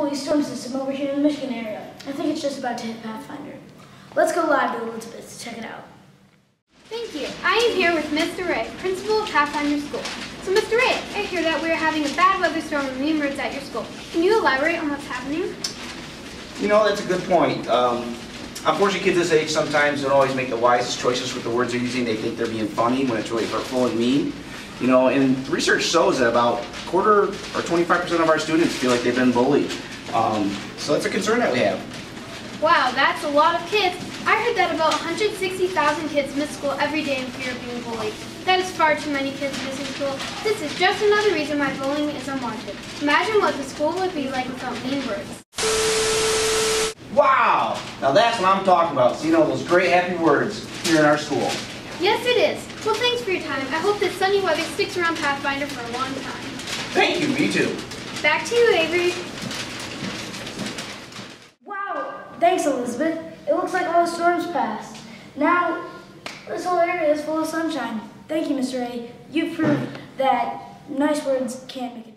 bully storm system over here in the Michigan area. I think it's just about to hit Pathfinder. Let's go live to Elizabeth to check it out. Thank you. I am here with Mr. Ray, principal of Pathfinder School. So, Mr. Ray, I hear that we are having a bad weather storm with mean birds at your school. Can you elaborate on what's happening? You know, that's a good point. Um, unfortunately, kids this age sometimes don't always make the wisest choices with the words they're using. They think they're being funny when it's really hurtful and mean. You know, and research shows that about a quarter or 25% of our students feel like they've been bullied. Um, so that's a concern that we have. Wow, that's a lot of kids. I heard that about 160,000 kids miss school every day in fear of being bullied. That is far too many kids missing school. This is just another reason why bullying is unwanted. Imagine what the school would be like without mean words. Wow! Now that's what I'm talking about. So, you know, those great happy words here in our school. Yes, it is. Well, thanks for your time. I hope this sunny weather sticks around Pathfinder for a long time. Thank you, me too. Back to you, Avery. Wow, thanks Elizabeth. It looks like all the storms passed. Now, this whole area is full of sunshine. Thank you, Mr. A. You've proved that nice words can't make a